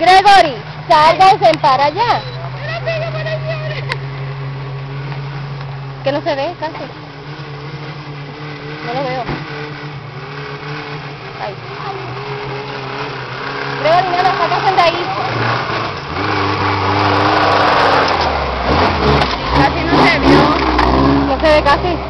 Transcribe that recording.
Gregory, sálganse para allá. Que no se ve casi. No lo veo. Ahí. Gregory, no lo sacasen de ahí. Casi no se vio. No se ve casi.